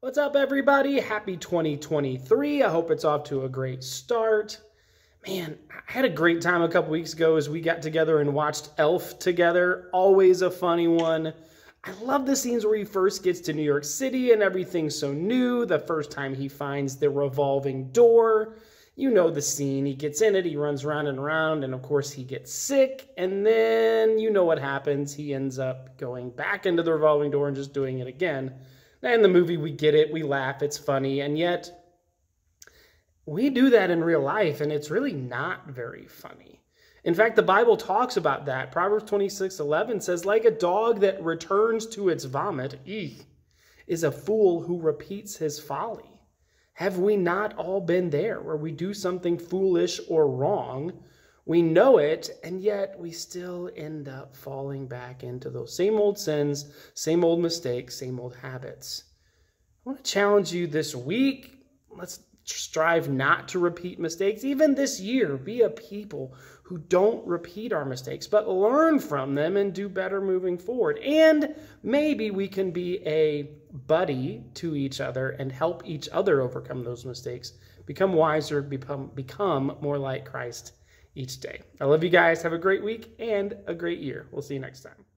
What's up, everybody? Happy 2023. I hope it's off to a great start. Man, I had a great time a couple weeks ago as we got together and watched Elf together. Always a funny one. I love the scenes where he first gets to New York City and everything's so new. The first time he finds the revolving door. You know the scene. He gets in it, he runs around and around, and of course he gets sick. And then you know what happens. He ends up going back into the revolving door and just doing it again. In the movie, we get it, we laugh, it's funny, and yet we do that in real life, and it's really not very funny. In fact, the Bible talks about that. Proverbs 26 11 says, Like a dog that returns to its vomit, eek, is a fool who repeats his folly. Have we not all been there where we do something foolish or wrong? We know it, and yet we still end up falling back into those same old sins, same old mistakes, same old habits. I want to challenge you this week. Let's strive not to repeat mistakes. Even this year, be a people who don't repeat our mistakes, but learn from them and do better moving forward. And maybe we can be a buddy to each other and help each other overcome those mistakes, become wiser, become, become more like Christ each day. I love you guys. Have a great week and a great year. We'll see you next time.